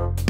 Bye.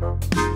Bye.